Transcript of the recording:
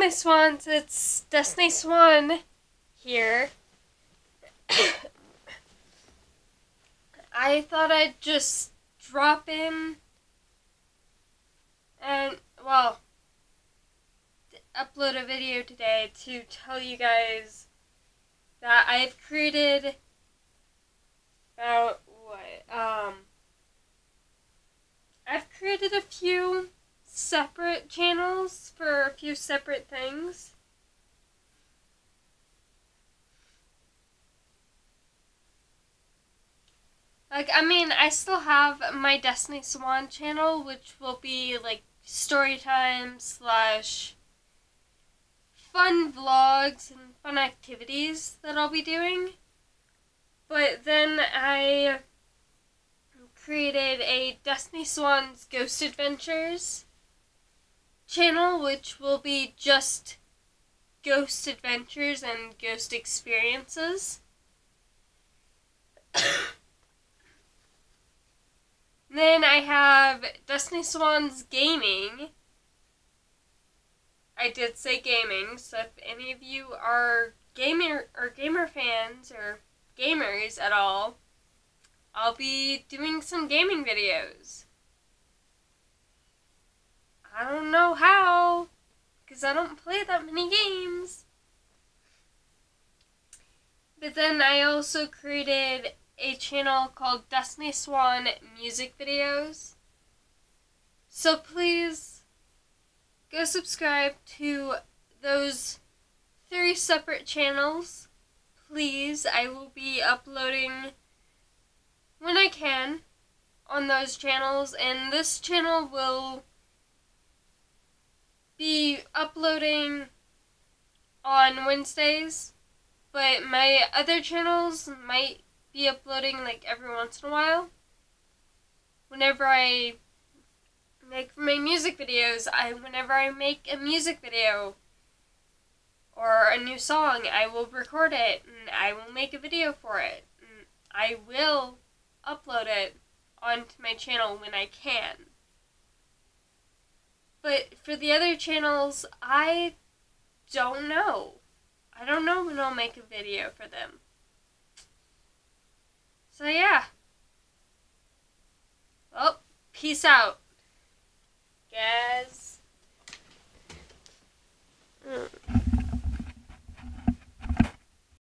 my swans, it's Destyne Swan here. I thought I'd just drop in and, well, upload a video today to tell you guys that I've created about what, um, I've created a few separate channels for a few separate things. Like, I mean, I still have my Destyne Swan channel, which will be like story time slash fun vlogs and fun activities that I'll be doing. But then I created a Destyne Swan's Ghost Adventures channel, which will be just ghost adventures and ghost experiences. then I have Destyne Swans Gaming. I did say gaming, so if any of you are gamer or gamer fans or gamers at all, I'll be doing some gaming videos. I don't know how, because I don't play that many games. But then I also created a channel called Destyne Swan Music Videos. So please go subscribe to those three separate channels. Please, I will be uploading when I can on those channels, and this channel will be uploading on Wednesdays, but my other channels might be uploading like every once in a while. Whenever I make my music videos, I whenever I make a music video or a new song, I will record it and I will make a video for it. And I will upload it onto my channel when I can. But for the other channels, I don't know. I don't know when I'll make a video for them. So yeah. Well, peace out. Yeah.